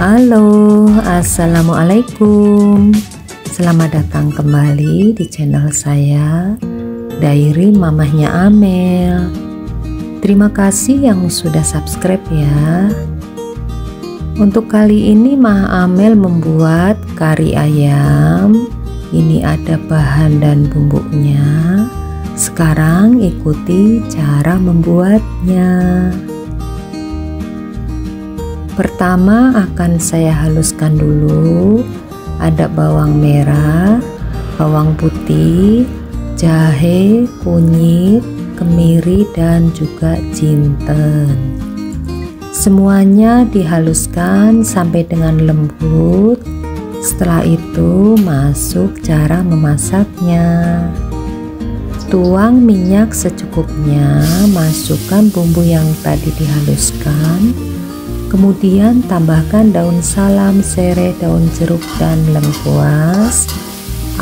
Halo, Assalamualaikum. Selamat datang kembali di channel saya Diary Mamahnya Amel. Terima kasih yang sudah subscribe ya. Untuk kali ini Mah Amel membuat kari ayam. Ini ada bahan dan bumbunya. Sekarang ikuti cara membuatnya Pertama akan saya haluskan dulu ada bawang merah, bawang putih, jahe, kunyit, kemiri dan juga jinten. Semuanya dihaluskan sampai dengan lembut. Setelah itu masuk cara memasaknya. Tuang minyak secukupnya, masukkan bumbu yang tadi dihaluskan Kemudian tambahkan daun salam, serai, daun jeruk dan lengkuas.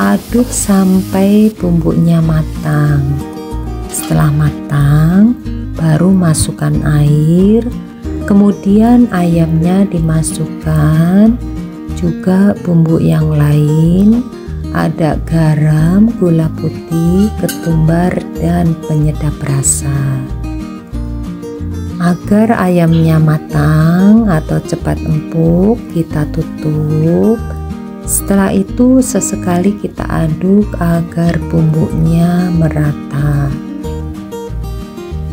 Aduk sampai bumbunya matang. Setelah matang, baru masukkan air. Kemudian ayamnya dimasukkan, juga bumbu yang lain, ada garam, gula putih, ketumbar, dan penyedap rasa. Agar ayamnya matang atau cepat empuk, kita tutup. Setelah itu sesekali kita aduk agar bumbunya merata.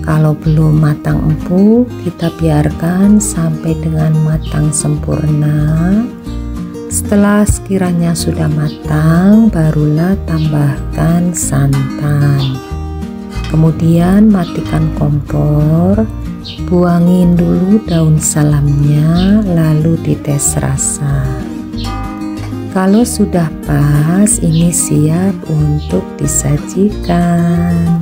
Kalau belum matang empuk, kita biarkan sampai dengan matang sempurna. Setelah sekiranya sudah matang, barulah tambahkan santan. Kemudian matikan kompor Buangin dulu daun salamnya lalu dites rasa. Kalau sudah pas, ini siap untuk disajikan.